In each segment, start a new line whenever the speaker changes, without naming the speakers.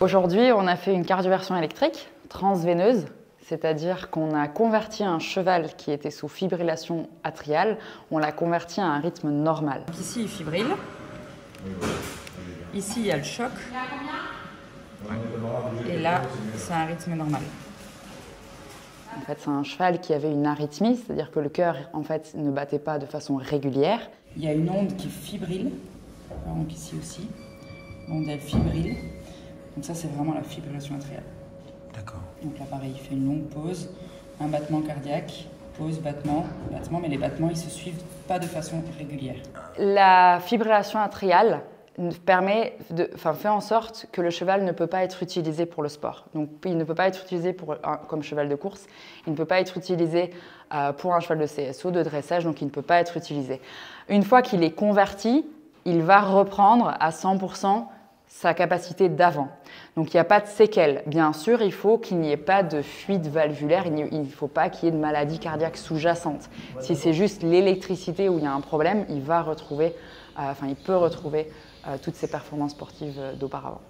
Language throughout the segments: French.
Aujourd'hui, on a fait une cardioversion électrique transveineuse, c'est-à-dire qu'on a converti un cheval qui était sous fibrillation atriale, on l'a converti à un rythme normal.
ici, il fibrille. Ici, il y a le choc. Et là, c'est un rythme normal.
En fait, c'est un cheval qui avait une arythmie, c'est-à-dire que le cœur en fait ne battait pas de façon régulière.
Il y a une onde qui fibrille, donc ici aussi. L'onde elle fibrille. Donc ça, c'est vraiment la fibrillation atriale.
D'accord.
Donc là, pareil, il fait une longue pause, un battement cardiaque, pause, battement, battement, mais les battements, ils se suivent pas de façon régulière.
La fibrillation atriale permet de, enfin, fait en sorte que le cheval ne peut pas être utilisé pour le sport. Donc, il ne peut pas être utilisé pour, comme cheval de course, il ne peut pas être utilisé euh, pour un cheval de CSO, de dressage, donc il ne peut pas être utilisé. Une fois qu'il est converti, il va reprendre à 100% sa capacité d'avant. Donc il n'y a pas de séquelles. Bien sûr, il faut qu'il n'y ait pas de fuite valvulaire, il ne faut pas qu'il y ait de maladie cardiaque sous-jacente. Si c'est juste l'électricité où il y a un problème, il va retrouver, euh, enfin il peut retrouver euh, toutes ses performances sportives euh, d'auparavant.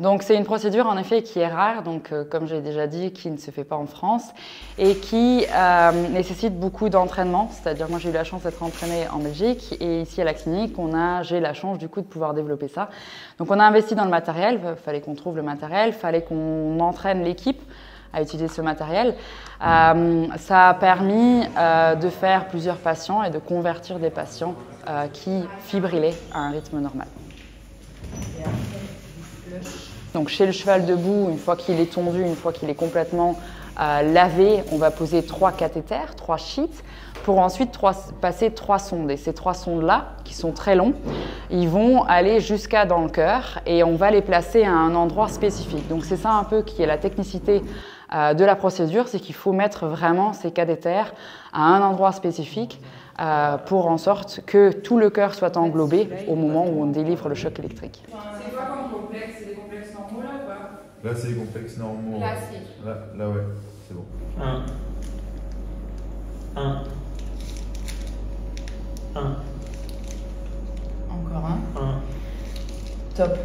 Donc c'est une procédure en effet qui est rare, donc euh, comme j'ai déjà dit, qui ne se fait pas en France et qui nécessite beaucoup d'entraînement. C'est-à-dire moi j'ai eu la chance d'être entraînée en Belgique et ici à la clinique, on a, j'ai la chance du coup de pouvoir développer ça. Donc on a investi dans le matériel, fallait qu'on trouve le matériel, fallait qu'on entraîne l'équipe à utiliser ce matériel. ça a permis de faire plusieurs patients et de convertir des patients qui fibrillaient à un rythme normal. Donc chez le cheval debout, une fois qu'il est tondu, une fois qu'il est complètement euh, lavé, on va poser trois cathéters, trois sheets, pour ensuite passer trois sondes. Et ces trois sondes-là, qui sont très longs, ils vont aller jusqu'à dans le cœur et on va les placer à un endroit spécifique. Donc c'est ça un peu qui est la technicité euh, de la procédure, c'est qu'il faut mettre vraiment ces cathéters à un endroit spécifique euh, pour en sorte que tout le cœur soit englobé au moment où on délivre le choc électrique.
C'est comme complexe C'est des complexes normaux là ou pas
Là, c'est complexes normaux.
Là, c'est.
Là, là, ouais, c'est bon.
1. 1. 1.
Encore un.
1.
Top.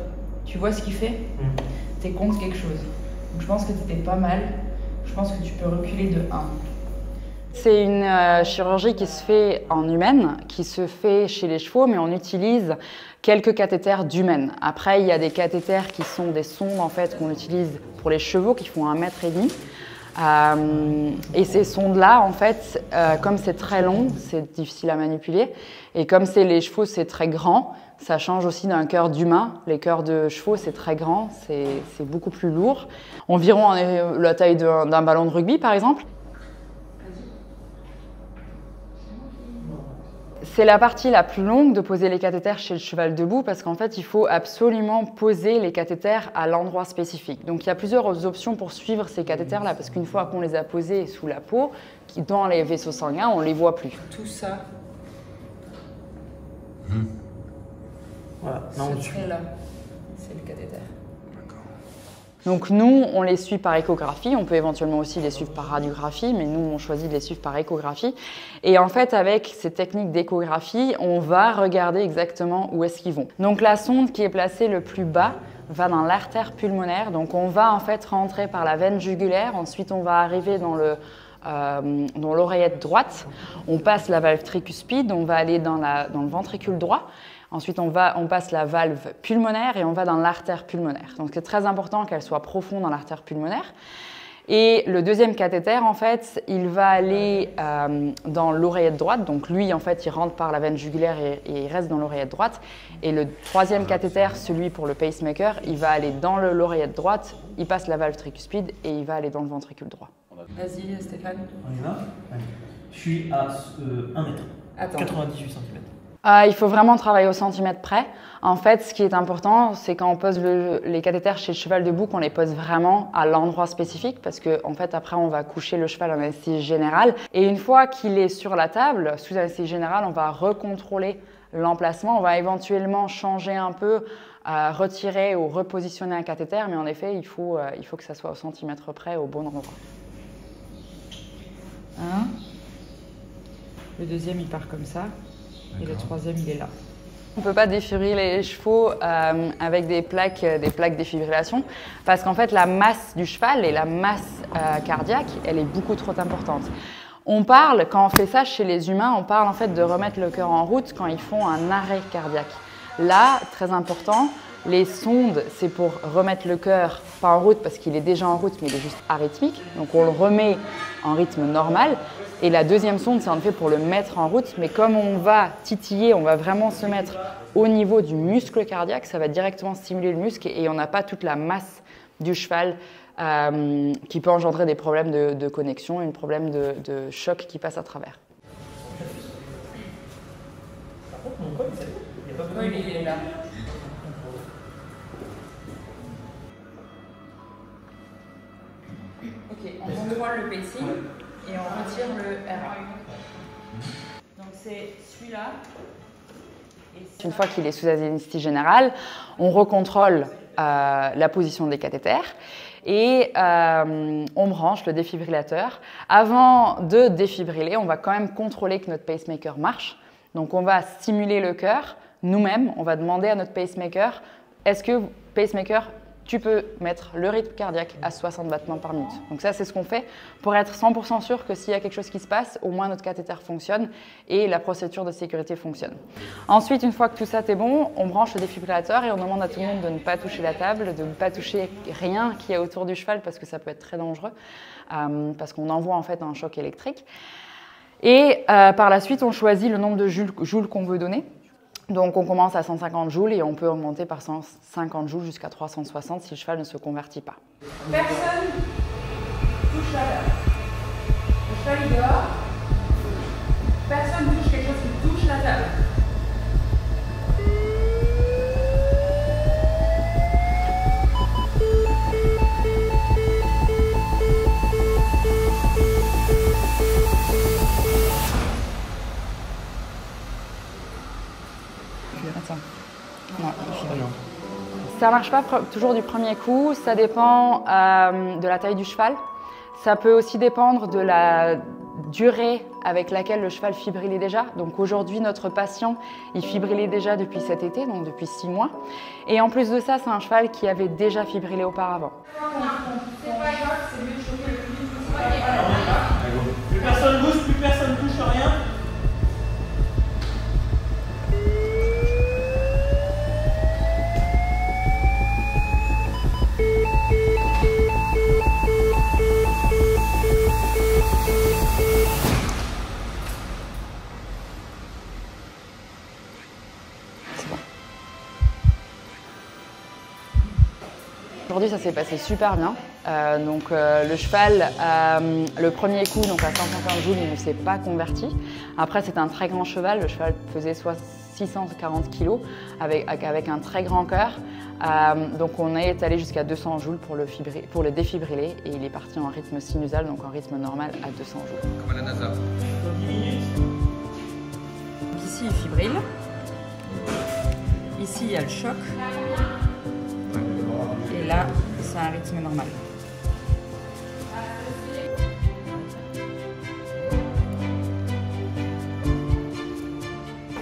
Tu vois ce qu'il fait
Mm.
T'es contre quelque chose. Donc je pense que t'étais pas mal. Je pense que tu peux reculer de 1.
C'est une euh, chirurgie qui se fait en humaine, qui se fait chez les chevaux, mais on utilise quelques cathéters d'humaine. Après, il y a des cathéters qui sont des sondes en fait qu'on utilise pour les chevaux qui font un mètre et demi. Euh, et ces sondes-là, en fait, euh, comme c'est très long, c'est difficile à manipuler. Et comme c'est les chevaux, c'est très grand, ça change aussi d'un cœur d'humain. Les cœurs de chevaux, c'est très grand, c'est beaucoup plus lourd. Environ la taille d'un ballon de rugby, par exemple. C'est la partie la plus longue de poser les cathéters chez le cheval debout parce qu'en fait, il faut absolument poser les cathéters à l'endroit spécifique. Donc il y a plusieurs options pour suivre ces cathéters-là parce qu'une fois qu'on les a posés sous la peau, dans les vaisseaux sanguins, on les voit plus.
Tout ça,
Voilà, là on
ce
Donc nous, on les suit par échographie. On peut éventuellement aussi les suivre par radiographie, mais nous, on choisit de les suivre par échographie. Et en fait, avec ces techniques d'échographie, on va regarder exactement où est-ce qu'ils vont. Donc la sonde qui est placée le plus bas va dans l'artère pulmonaire. Donc on va en fait rentrer par la veine jugulaire. Ensuite, on va arriver dans le euh, dans l'oreillette droite, on passe la valve tricuspide, on va aller dans, la, dans le ventricule droit. Ensuite, on, va, on passe la valve pulmonaire et on va dans l'artère pulmonaire. Donc, c'est très important qu'elle soit profonde dans l'artère pulmonaire. Et le deuxième cathéter, en fait, il va aller euh, dans l'oreillette droite. Donc, lui, en fait, il rentre par la veine jugulaire et, et il reste dans l'oreillette droite. Et le troisième cathéter, celui pour le pacemaker, il va aller dans le- l'oreillette droite, il passe la valve tricuspide et il va aller dans le ventricule droit.
Vas-y, Stéphane.
On y va? Allez. Je suis à euh, 1 mètre.
Attends.
98 cm.
Euh, il faut vraiment travailler au centimètre près. En fait, ce qui est important, c'est quand on pose le- les cathéters chez le cheval debout, qu'on les pose vraiment à l'endroit spécifique, parce que en fait, après, on va coucher le cheval en anesthésie générale. Et une fois qu'il est sur la table, sous anesthésie générale, on va recontrôler l'emplacement. On va éventuellement changer un peu, euh, retirer ou repositionner un cathéter, mais en effet, il faut, euh, il faut que ça soit au centimètre près, au bon endroit.
Un. Le deuxième, il part comme ça. Et le troisième, il est là.
On ne peut pas défibriller les chevaux euh, avec des plaques, euh, des plaques défibrillation parce qu'en fait la masse du cheval et la masse euh, cardiaque, elle est beaucoup trop importante. On parle, quand on fait ça chez les humains, on parle en fait de remettre le cœur en route quand ils font un arrêt cardiaque. Là, très important, les sondes, c'est pour remettre le cœur, pas en route parce qu'il est déjà en route, mais il est juste arythmique. Donc on le remet en rythme normal. Et la deuxième sonde, c'est en fait pour le mettre en route. Mais comme on va titiller, on va vraiment se mettre au niveau du muscle cardiaque, ça va directement stimuler le muscle et on n'a pas toute la masse du cheval euh, qui peut engendrer des problèmes de, de connexion, un problème de, de choc qui passe à travers.
Par contre, mon code, il n'y a pas besoin
il est là. Le pacing et on retire le R1. Donc c'est celui-là.
Une fois qu'il est sous anesthésie générale, on recontrôle euh, la position des cathéters et euh, on branche le défibrillateur. Avant de défibriller, on va quand même contrôler que notre pacemaker marche. Donc on va stimuler le cœur nous-mêmes. On va demander à notre pacemaker, est-ce que pacemaker, tu peux mettre le rythme cardiaque à 60 battements par minute. Donc ça, c'est ce qu'on fait pour être 100% sûr que s'il y a quelque chose qui se passe, au moins notre cathéter fonctionne et la procédure de sécurité fonctionne. Ensuite, une fois que tout ça est bon, on branche le défibrillateur et on demande à tout le monde de ne pas toucher la table, de ne pas toucher rien qui est autour du cheval parce que ça peut être très dangereux, euh, parce qu'on envoie en fait un choc électrique. Et euh, par la suite, on choisit le nombre de joules, joules qu'on veut donner. Donc on commence à 150 joules et on peut augmenter par 150 joules jusqu'à 360 si le cheval ne se convertit pas.
Personne touche la table. Le cheval dort. Personne touche quelque chose qui touche la table.
Ça marche pas toujours du premier coup, ça dépend euh, de la taille du cheval. Ça peut aussi dépendre de la durée avec laquelle le cheval fibrilait déjà. Donc aujourd'hui, notre patient, il fibrilait déjà depuis cet été, donc depuis six mois. Et en plus de ça, c'est un cheval qui avait déjà fibrilé auparavant. Aujourd'hui, ça s'est passé super bien. Euh, donc, euh, le cheval, euh, le premier coup, donc à 150 joules, il ne s'est pas converti. Après, c'est un très grand cheval. Le cheval pesait soit 640 kg avec, avec un très grand cœur. Euh, donc, on est allé jusqu'à 200 joules pour le, fibri- pour le défibriller et il est parti en rythme sinusal, donc en rythme normal à 200 joules.
Comme à la NASA.
Dans 10 minutes.
Donc ici il fibrille. Ici il y a le choc. Là c'est un rythme normal.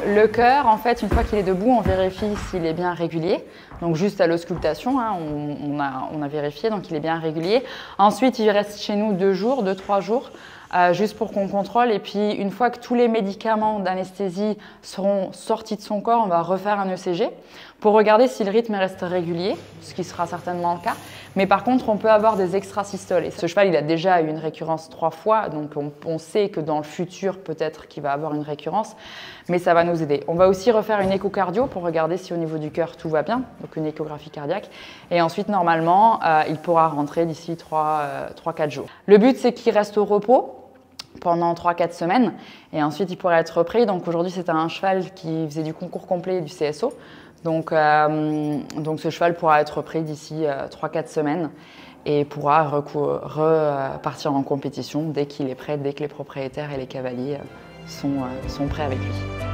Le cœur, en fait, une fois qu'il est debout, on vérifie s'il est bien régulier. Donc juste à l'auscultation, hein, on, on a, on a vérifié, donc il est bien régulier. Ensuite, il reste chez nous deux jours, deux, trois jours, euh, juste pour qu'on contrôle. Et puis, une fois que tous les médicaments d'anesthésie seront sortis de son corps, on va refaire un ECG pour regarder si le rythme reste régulier, ce qui sera certainement le cas. Mais par contre, on peut avoir des extrasystoles. Et ce cheval, il a déjà eu une récurrence trois fois, donc on, sait que dans le futur, peut-être qu'il va avoir une récurrence, mais ça va nous aider. On va aussi refaire une échocardio pour regarder si au niveau du cœur tout va bien, donc une échographie cardiaque. Et ensuite, normalement, euh, il pourra rentrer d'ici 3-4 jours. Le but, c'est qu'il reste au repos pendant 3-4 semaines et ensuite il pourrait être repris. Donc aujourd'hui, c'était un cheval qui faisait du concours complet du CSO. Donc, euh, donc ce cheval pourra être repris d'ici euh, 3-4 semaines et pourra repartir en compétition dès qu'il est prêt, dès que les propriétaires et les cavaliers euh, sont, euh, sont prêts avec lui.